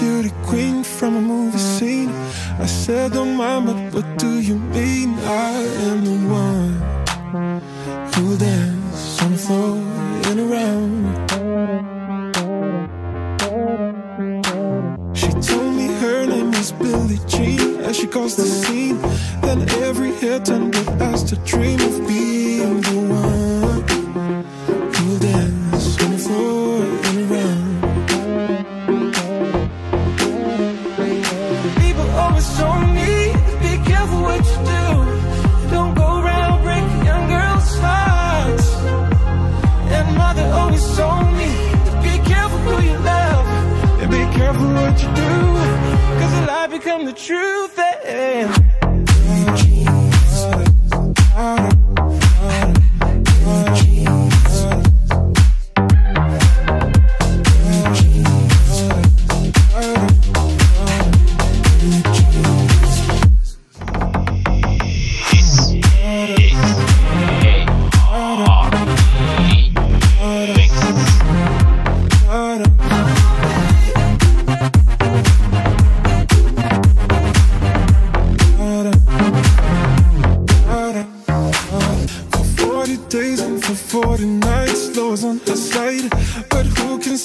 beauty queen from a movie scene. I said don't mind but what do you mean? I am the one.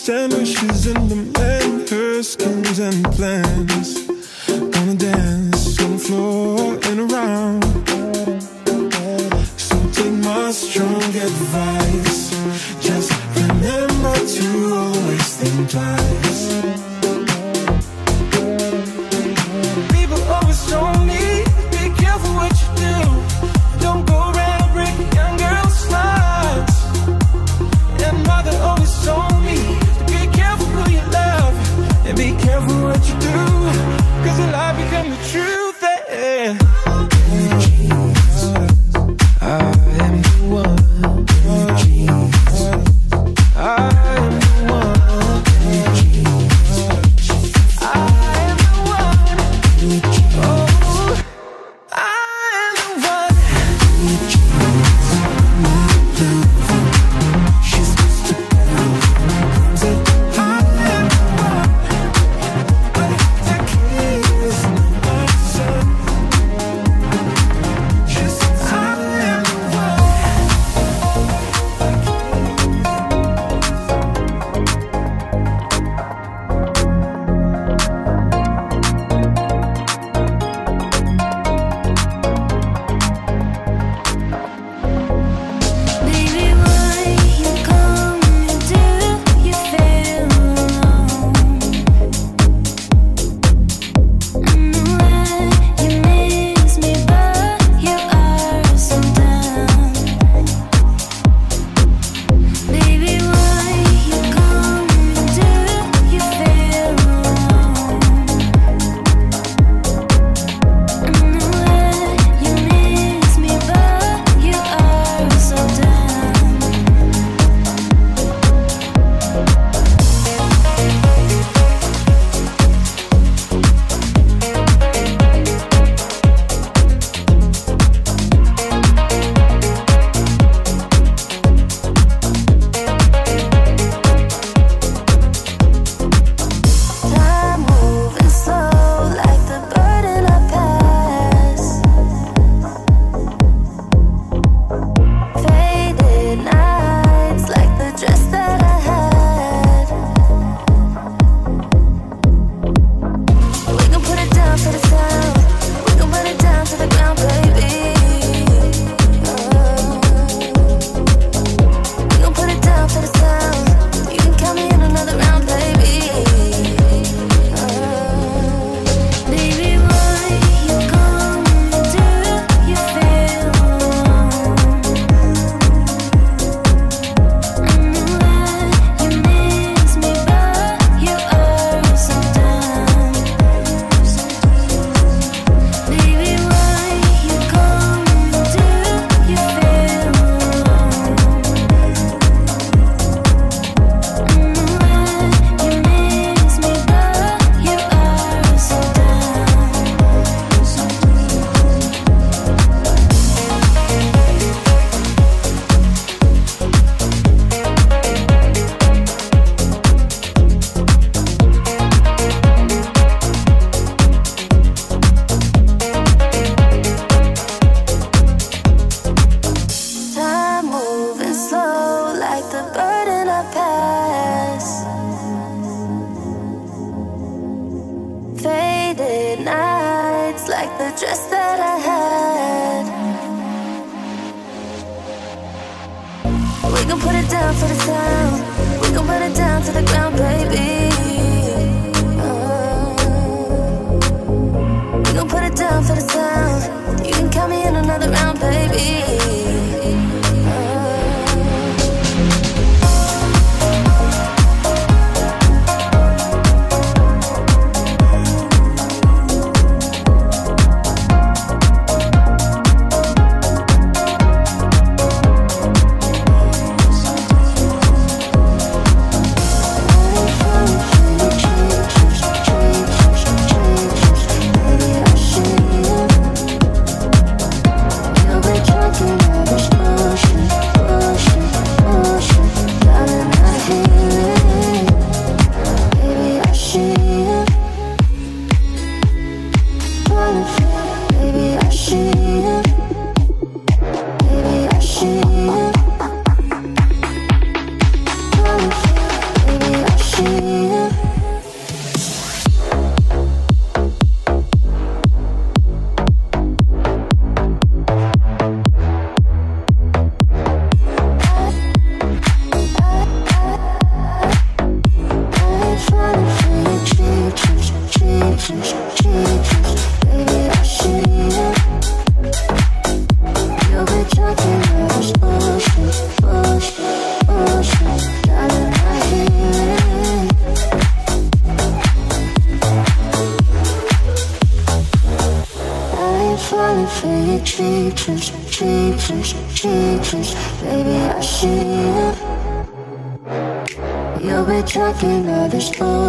Stand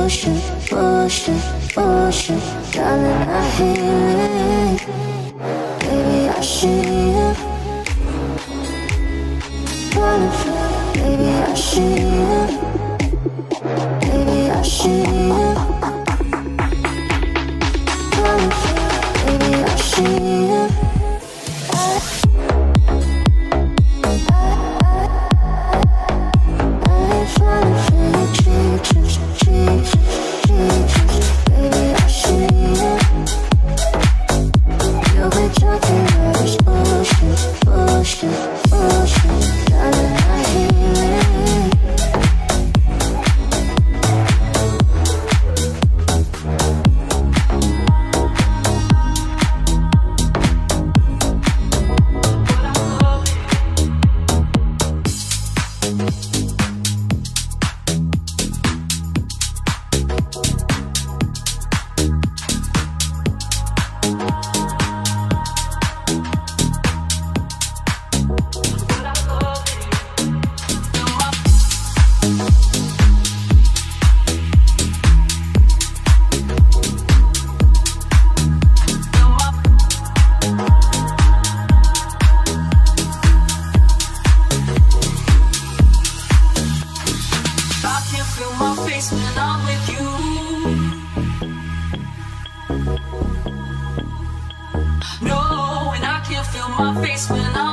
bullshit, push, bullshit Darling, I hear it Baby, I see it Baby, I see it Baby, I see it my face when I'm with you. No, and I can't feel my face when I'm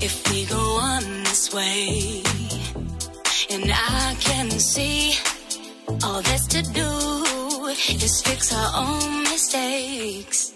if we go on this way. And I can see all that's to do is fix our own mistakes.